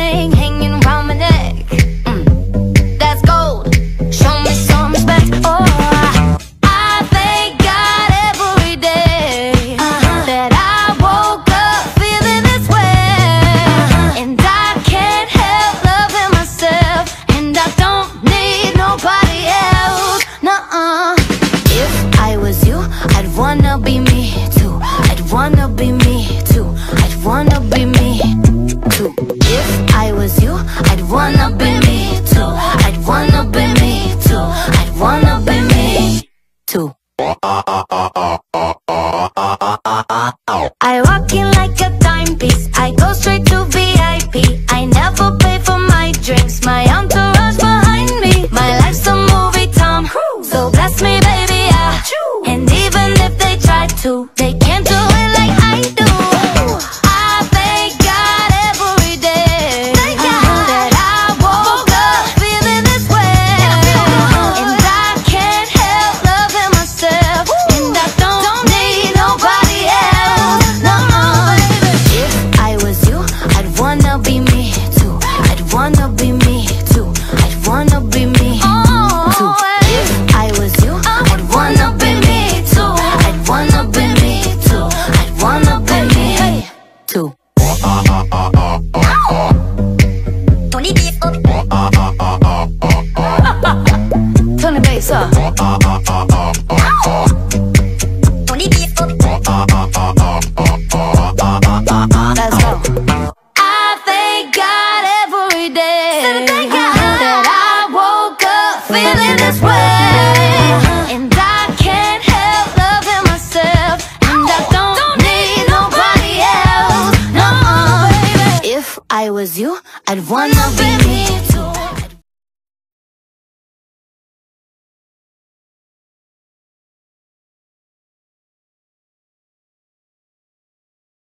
thing hanging round my neck. Mm, that's gold. Show me some respect. Oh, I thank God every day that I woke up feeling this way, and I can't help loving myself, and I don't need nobody else. Nuh-uh. If I was you, I'd wanna be me too. I'd wanna be me too. I'd wanna be wanna be me too. I'd wanna be me too. I'd wanna be me too. I walk in like a timepiece. I go straight wanna be me too. I'd wanna be me too. If I was you, I'd wanna be me too. I'd wanna be me too. I'd wanna be me too. Turn the bass up. Turn that I woke up feeling this way, and I can't help loving myself, and I don't need nobody else. No, if I was you, I'd wanna be me.